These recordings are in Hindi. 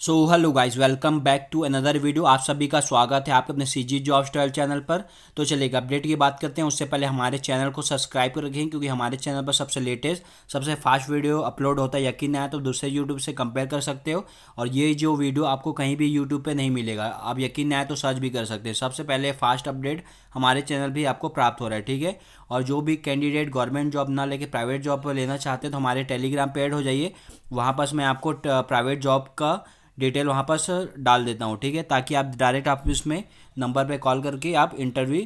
So hello guys welcome back to another video आप सभी का स्वागत है आपके अपने C G job style channel पर। तो चलिए अपडेट की बात करते हैं। उससे पहले हमारे चैनल को सब्सक्राइब कर रखें, क्योंकि हमारे चैनल पर सबसे लेटेस्ट सबसे फास्ट वीडियो अपलोड होता है, यकीन आया तो दूसरे यूट्यूब से कंपेयर कर सकते हो। और ये जो वीडियो आपको कहीं भी यूट्यूब पर नहीं मिलेगा, आप यकीन आए तो सर्च भी कर सकते हैं। सबसे पहले फास्ट अपडेट हमारे चैनल भी आपको प्राप्त हो रहा है, ठीक है? और जो भी कैंडिडेट गवर्नमेंट जॉब ना लेके प्राइवेट जॉब लेना चाहते हैं तो हमारे टेलीग्राम पे ऐड हो जाइए। वहाँ पर मैं आपको प्राइवेट जॉब का डिटेल वहाँ पर डाल देता हूँ, ठीक है? ताकि आप डायरेक्ट आप उसमें नंबर पे कॉल करके आप इंटरव्यू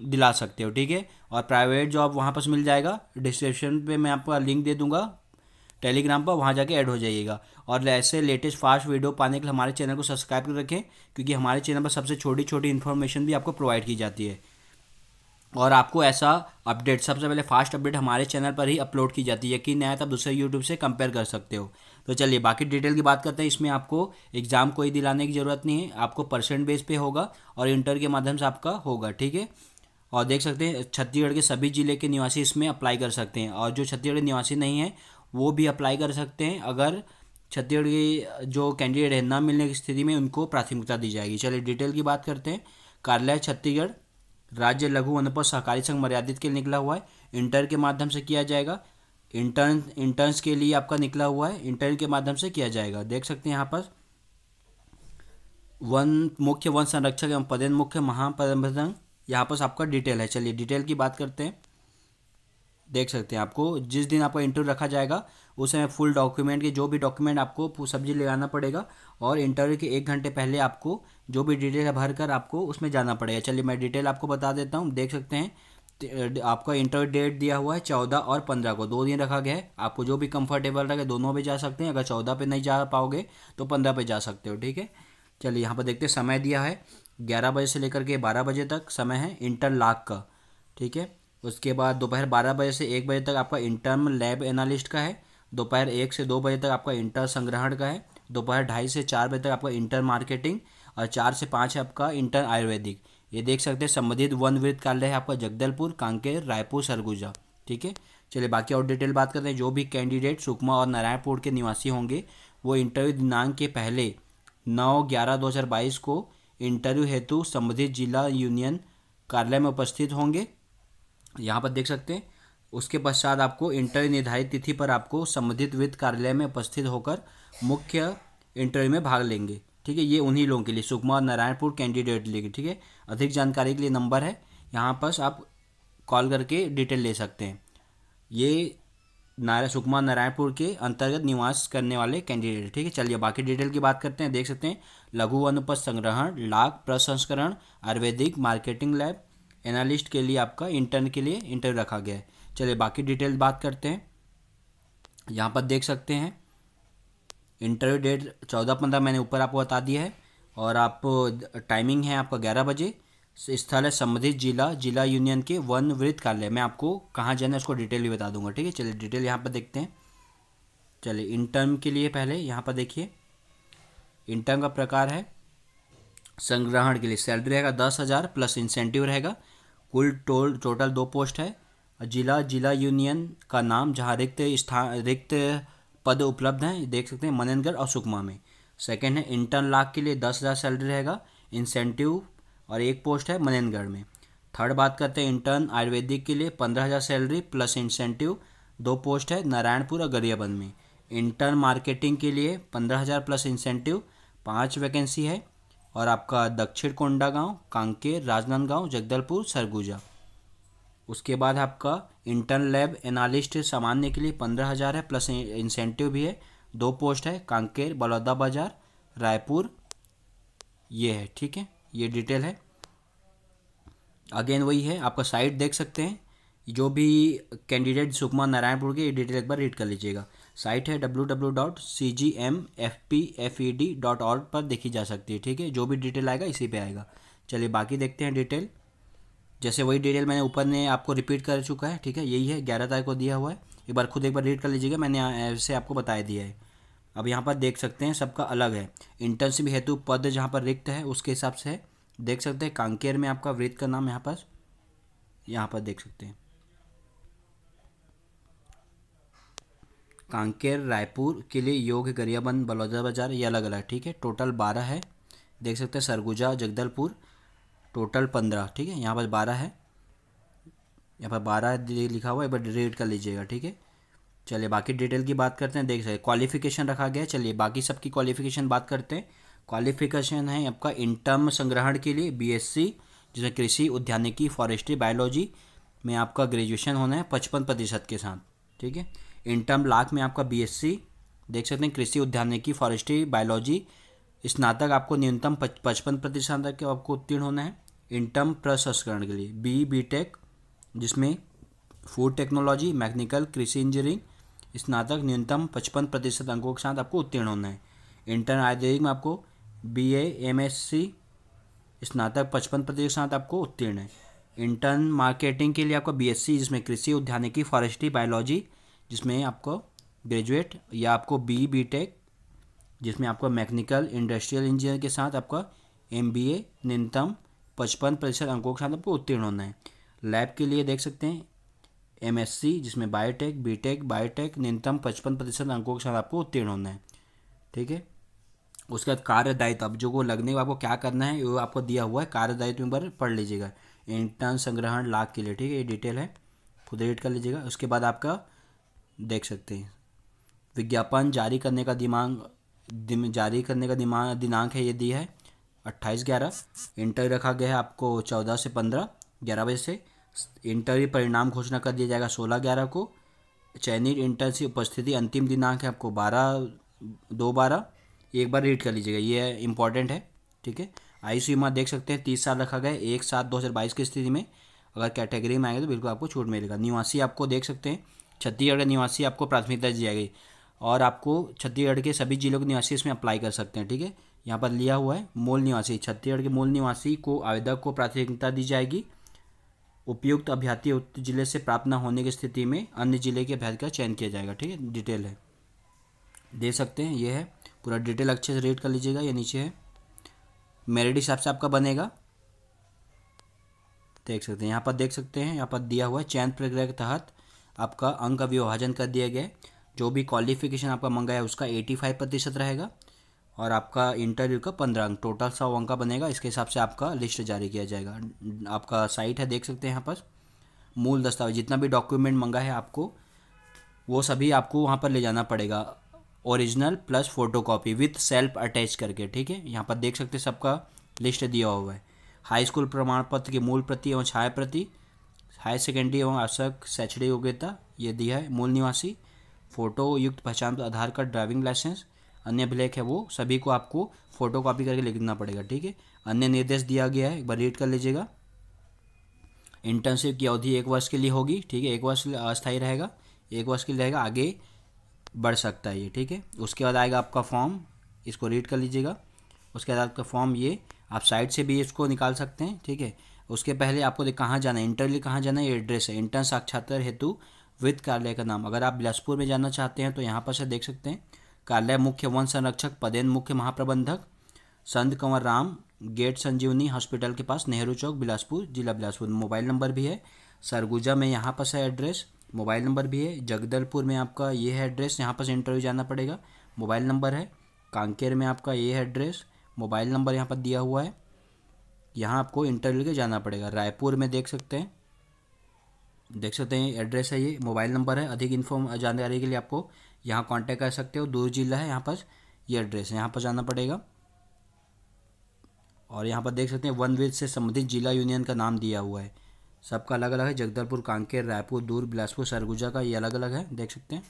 दिला सकते हो, ठीक है? और प्राइवेट जॉब वहाँ पर मिल जाएगा। डिस्क्रिप्शन पे मैं आपका लिंक दे दूँगा। टेलीग्राम पर वहाँ जाके ऐड हो जाइएगा। और ऐसे लेटेस्ट फास्ट वीडियो पाने के लिए हमारे चैनल को सब्सक्राइब कर रखें, क्योंकि हमारे चैनल पर सबसे छोटी छोटी इन्फॉर्मेशन भी आपको प्रोवाइड की जाती है। और आपको ऐसा अपडेट, सबसे पहले फास्ट अपडेट हमारे चैनल पर ही अपलोड की जाती है। यकीन आया तब दूसरे यूट्यूब से कंपेयर कर सकते हो। तो चलिए, बाकी डिटेल की बात करते हैं। इसमें आपको एग्ज़ाम कोई दिलाने की ज़रूरत नहीं है। आपको परसेंट बेस पे होगा और इंटर के माध्यम से आपका होगा, ठीक है? और देख सकते हैं, छत्तीसगढ़ के सभी ज़िले के निवासी इसमें अप्लाई कर सकते हैं। और जो छत्तीसगढ़ निवासी नहीं है, वो भी अप्लाई कर सकते हैं। अगर छत्तीसगढ़ के जो कैंडिडेट है, ना मिलने की स्थिति में उनको प्राथमिकता दी जाएगी। चलिए डिटेल की बात करते हैं। कार्यालय छत्तीसगढ़ राज्य लघु वनपद सहकारी संघ मर्यादित के लिए निकला हुआ है। इंटर के माध्यम से किया जाएगा। इंटर्न इंटर्न्स के लिए आपका निकला हुआ है। इंटर्न के माध्यम से किया जाएगा। देख सकते हैं यहाँ पर। वन, मुख्य वन संरक्षक एवं पदेन मुख्य महाप्रबंधक यहाँ पर आपका डिटेल है। चलिए डिटेल की बात करते हैं। देख सकते हैं आपको। जिस दिन आपका इंटरव्यू रखा जाएगा, उस समय फुल डॉक्यूमेंट के जो भी डॉक्यूमेंट आपको सब्ज़ी ले आना पड़ेगा और इंटरव्यू के एक घंटे पहले आपको जो भी डिटेल भर कर आपको उसमें जाना पड़ेगा। चलिए मैं डिटेल आपको बता देता हूँ। देख सकते हैं आपका इंटरव्यू डेट दिया हुआ है चौदह और पंद्रह को। दो दिन रखा गया है। आपको जो भी कंफर्टेबल रहे दोनों पे जा सकते हैं। अगर चौदह पे नहीं जा पाओगे तो पंद्रह पे जा सकते हो, ठीक है? चलिए यहाँ पर देखते समय दिया है ग्यारह बजे से लेकर के बारह बजे तक। समय है इंटर लाक का, ठीक है? उसके बाद दोपहर बारह बजे से एक बजे तक आपका इंटर्म लैब एनालिस्ट का है। दोपहर एक से दो बजे तक आपका इंटर संग्रहण का है। दोपहर ढाई से चार बजे तक आपका इंटर मार्केटिंग और चार से पाँच है आपका इंटर आयुर्वेदिक। ये देख सकते हैं, संबंधित वन वृत्त कार्यालय है आपका जगदलपुर, कांकेर, रायपुर, सरगुजा। ठीक है? चलिए बाकी और डिटेल बात करते हैं। जो भी कैंडिडेट सुकमा और नारायणपुर के निवासी होंगे, वो इंटरव्यू दिनांक के पहले नौ ग्यारह दो हज़ार बाईस को इंटरव्यू हेतु संबंधित जिला यूनियन कार्यालय में उपस्थित होंगे। यहाँ पर देख सकते हैं। उसके पश्चात आपको इंटरव्यू निर्धारित तिथि पर आपको संबंधित वित्त कार्यालय में उपस्थित होकर मुख्य इंटरव्यू में भाग लेंगे। ठीक है, ये उन्हीं लोगों के लिए सुकमा नारायणपुर कैंडिडेट लेंगे ठीक है? अधिक जानकारी के लिए नंबर है, यहाँ पर आप कॉल करके डिटेल ले सकते हैं। ये नारा सुकमा नारायणपुर के अंतर्गत निवास करने वाले कैंडिडेट ठीक है? चलिए, बाकी डिटेल की बात करते हैं, देख सकते हैं। लघु अनुपद संग्रहण, लाख प्रसंस्करण, आयुर्वेदिक मार्केटिंग लैब एनालिस्ट के लिए आपका इंटर्न के लिए इंटरव्यू रखा गया है। चलिए, बाकी डिटेल बात करते हैं। यहाँ पर देख सकते हैं। इंटरव्यू डेट चौदह पंद्रह मैंने ऊपर आपको बता दिया है। और आप टाइमिंग है आपका ग्यारह बजे। स्थल है संबंधित जिला जिला यूनियन के वन वृत्त कार्यालय मैं आपको कहाँ जाना है उसको डिटेल भी बता दूँगा, ठीक है? चलिए डिटेल यहाँ पर देखते हैं। चलिए इंटर्न के लिए पहले यहाँ पर देखिए। इंटर्न का प्रकार है संग्रहण के लिए। सैलरी रहेगा दस हज़ार प्लस इंसेंटिव रहेगा। कुल टोल, टोटल दो पोस्ट है। जिला जिला यूनियन का नाम, जहाँ रिक्त स्थान, रिक्त पद उपलब्ध हैं, देख सकते हैं मननगढ़ और सुकमा में। सेकेंड है इंटर्न लाख के लिए दस हज़ार सैलरी रहेगा। इंसेंटिव और एक पोस्ट है मननगढ़ में। थर्ड बात करते हैं इंटर्न आयुर्वेदिक के लिए पंद्रह हज़ार सैलरी प्लस इंसेंटिव दो पोस्ट है नारायणपुर और गरियाबंद में। इंटर्न मार्केटिंग के लिए पंद्रह हज़ार प्लस इंसेंटिव पाँच वैकेंसी है। और आपका दक्षिण कोंडा गाँव, कांकेर, राजनांदगांव, जगदलपुर, सरगुजा। उसके बाद आपका इंटर्न लैब एनालिस्ट सामान्य के लिए पंद्रह हज़ार है प्लस इंसेंटिव भी है। दो पोस्ट है, कांकेर, बलौदा बाज़ार, रायपुर। ये है, ठीक है? ये डिटेल है। अगेन वही है, आपका साइट देख सकते हैं। जो भी कैंडिडेट सुकमा नारायणपुर के, ये डिटेल एक बार रीड कर लीजिएगा। साइट है W W dot C G M F P F E D dot org पर देखी जा सकती है, ठीक है? जो भी डिटेल आएगा इसी पे आएगा। चलिए बाकी देखते हैं डिटेल। जैसे वही डिटेल मैंने ऊपर ने आपको रिपीट कर चुका है, ठीक है? यही है, ग्यारह तारीख को दिया हुआ है। एक बार खुद एक बार रीड कर लीजिएगा, मैंने ऐसे आपको बताया दिया है। अब यहाँ पर देख सकते हैं, सबका अलग है। इंटर्नशिप हेतु पद जहाँ पर रिक्त है, उसके हिसाब से देख सकते हैं। कांकेर में आपका वृत्त का नाम यहाँ पर यहाँ पर देख सकते हैं। कांकेर, रायपुर के लिए योग गरियाबंद बलौदा बाज़ार ये अलग अलग ठीक है? टोटल बारह है। देख सकते हैं सरगुजा, जगदलपुर, टोटल पंद्रह, ठीक है? यहाँ पर बारह है। यहाँ पर बारह लिखा हुआ है बार रीड कर लीजिएगा, ठीक है? चलिए, बाकी डिटेल की बात करते हैं, देख सकते क्वालिफिकेशन रखा गया चलिए, बाकी सबकी क्वालिफिकेशन बात करते हैं। क्वालिफिकेशन है आपका इंटर्म संग्रहण के लिए, बीएससी, जिसमें कृषि, उद्यानिकी, फॉरेस्ट्री, बायोलॉजी में आपका ग्रेजुएशन होना है, पचपन प्रतिशत के साथ, ठीक है? इंटर्म लाख में आपका बीएससी देख सकते हैं, कृषि उद्यानिकी फॉरेस्ट्री बायोलॉजी स्नातक आपको न्यूनतम पचपन प्रतिशत तक आपको उत्तीर्ण होना है। इंटर्म प्रसंस्करण के लिए बी बी टेक जिसमें फ़ूड टेक्नोलॉजी मैकेनिकल कृषि इंजीनियरिंग स्नातक न्यूनतम पचपन प्रतिशत अंकों के साथ आपको उत्तीर्ण होना है। इंटर्न आयुर्वेदिक में आपको बी एम एस सी स्नातक पचपन प्रतिशत के साथ आपको उत्तीर्ण है। इंटर्न मार्केटिंग के लिए आपको बी एस सी जिसमें कृषि उद्यानिकी फॉरेस्ट्री बायोलॉजी जिसमें आपको ग्रेजुएट या आपको बी बी टेक जिसमें आपको मैकेनिकल इंडस्ट्रियल इंजीनियर के साथ आपका एम बी ए न्यूनतम पचपन प्रतिशत अंकों के साथ आपको उत्तीर्ण होना है। लैब के लिए देख सकते हैं एम एस सी जिसमें बायोटेक बी टेक बायोटेक न्यूनतम पचपन प्रतिशत अंकों के साथ आपको उत्तीर्ण होना है। ठीक है? उसके बाद कार्य दायित्व अब जो को लगने को आपको क्या करना है, वो आपको दिया हुआ है कार्य दायित्व में पढ़ लीजिएगा। इंटर्न संग्रहण लाभ के लिए, ठीक है? ये डिटेल है, खुद रीड कर लीजिएगा। उसके बाद आपका देख सकते हैं। विज्ञापन जारी करने का दिमाग जारी करने का दिमाग, दिनांक है ये दिया है अट्ठाईस ग्यारह। इंटरव्यू रखा गया है आपको चौदह से पंद्रह, ग्यारह बजे से। इंटरव्यू परिणाम घोषणा कर दिया जाएगा सोलह ग्यारह को। चयनित इंटर से उपस्थिति अंतिम दिनांक है आपको बारह, दो बारह। एक बार रीड कर लीजिएगा, ये इंपॉर्टेंट है, ठीक है। आई सी में देख सकते हैं, तीस साल रखा गया है, एक सात दो हज़ार बाईस की स्थिति में। अगर कैटेगरी में आएँगे तो बिल्कुल आपको छूट मिलेगा। निवासी आपको देख सकते हैं छत्तीसगढ़ के निवासी आपको प्राथमिकता दी जाएगी। और आपको छत्तीसगढ़ के सभी जिलों के निवासी इसमें अप्लाई कर सकते हैं, ठीक है? यहाँ पर लिया हुआ है, मूल निवासी। छत्तीसगढ़ के मूल निवासी को आवेदक को प्राथमिकता दी जाएगी। उपयुक्त अभ्यर्थी उक्त ज़िले से प्राप्त न होने की स्थिति में अन्य ज़िले के अभ्यर्थी का चयन किया जाएगा, ठीक है? डिटेल है। दे सकते हैं, ये है। पूरा डिटेल अच्छे से रेड कर लीजिएगा, ये नीचे है। मेरिट हिसाब से आपका बनेगा। देख सकते हैं, यहाँ पर देख सकते हैं, यहाँ पर दिया हुआ है, चयन प्रक्रिया के तहत आपका अंक का विभाजन कर दिया गया है। जो भी क्वालिफिकेशन आपका मंगाया है, उसका एटी फाइव प्रतिशत रहेगा और आपका इंटरव्यू का पंद्रह अंक टोटल सौ अंक का बनेगा। इसके हिसाब से आपका लिस्ट जारी किया जाएगा। आपका साइट है, देख सकते हैं यहाँ पर। मूल दस्तावेज़, जितना भी डॉक्यूमेंट मंगा है आपको, वो सभी आपको वहाँ पर ले जाना पड़ेगा। Original plus photo copy with self attach करके, ठीक है? यहाँ पर देख सकते सबका लिस्ट दिया हुआ है। हाई स्कूल प्रमाण पत्र की मूल प्रति एवं छाया प्रति हाई सेकेंडरी एवं आवश्यक शैक्षणिक योग्यता, ये दिया है मूल निवासी, फ़ोटो युक्त पहचान आधार कार्ड, ड्राइविंग लाइसेंस, अन्य अभिलेख है वो, सभी को आपको फ़ोटो कॉपी करके लिखना पड़ेगा, ठीक है? अन्य निर्देश दिया गया है, एक बार रीड कर लीजिएगा। इंटर्नशिप की अवधि एक वर्ष के लिए होगी, ठीक है? एक वर्ष अस्थायी रहेगा, एक वर्ष के लिए रहेगा, आगे बढ़ सकता है ये, ठीक है? उसके बाद आएगा आपका फॉर्म इसको रीड कर लीजिएगा। उसके बाद आपका फॉर्म ये, आप साइड से भी इसको निकाल सकते हैं, ठीक है? उसके पहले आपको कहाँ जाना है? इंटरव्यू कहाँ जाना है? ये एड्रेस है। इंटर्न साक्षात्कार हेतु वित्त कार्यालय का नाम। अगर आप बिलासपुर में जाना चाहते हैं तो यहाँ पर से देख सकते हैं। कार्यालय मुख्य वन संरक्षक, पदेन मुख्य महाप्रबंधक, संत कंवर राम, गेट संजीवनी हॉस्पिटल के पास नेहरू चौक, बिलासपुर, जिला बिलासपुर। मोबाइल नंबर भी है। सरगुजा में यहाँ पर है एड्रेस मोबाइल नंबर भी है। जगदलपुर में आपका ये है एड्रेस यहाँ पर इंटरव्यू जाना पड़ेगा। मोबाइल नंबर है। कांकेर में आपका ये है एड्रेस मोबाइल नंबर यहाँ पर दिया हुआ है। यहाँ आपको इंटरव्यू के जाना पड़ेगा। रायपुर में देख सकते हैं। देख सकते हैं एड्रेस है ये मोबाइल नंबर है। अधिक इन्फॉर्म जानकारी के लिए आपको यहाँ कांटेक्ट कर सकते हो। दूर जिला है, यहाँ पर ये एड्रेस है। यहाँ पर जाना पड़ेगा। और यहाँ पर देख सकते हैं वन विद से संबंधित जिला यूनियन का नाम दिया हुआ है। सबका अलग अलग है। जगदलपुर, कांकेर, रायपुर, दूर, बिलासपुर, सरगुजा का ये अलग अलग है। देख सकते हैं।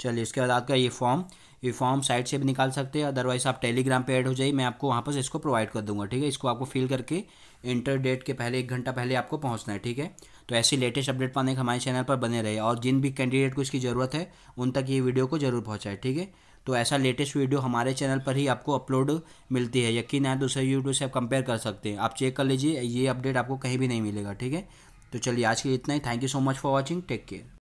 चलिए इसके बाद आपका ये फॉर्म ये फॉर्म साइट से भी निकाल सकते हैं। अदरवाइज़ आप टेलीग्राम पे ऐड हो जाइए, मैं आपको वहाँ पर इसको प्रोवाइड कर दूँगा, ठीक है? इसको आपको फिल करके इंटर डेट के पहले, एक घंटा पहले आपको पहुँचना है, ठीक है? तो ऐसी लेटेस्ट अपडेट पाने के हमारे चैनल पर बने रहे और जिन भी कैंडिडेट को इसकी ज़रूरत है, उन तक ये वीडियो को ज़रूर पहुँचाए, ठीक है? तो ऐसा लेटेस्ट वीडियो हमारे चैनल पर ही आपको अपलोड मिलती है। यकीन है दूसरे यूट्यूब से आप कंपेयर कर सकते हैं। आप चेक कर लीजिए, ये अपडेट आपको कहीं भी नहीं मिलेगा, ठीक है? तो चलिए, आज के लिए इतना ही। Thank you so much for watching take care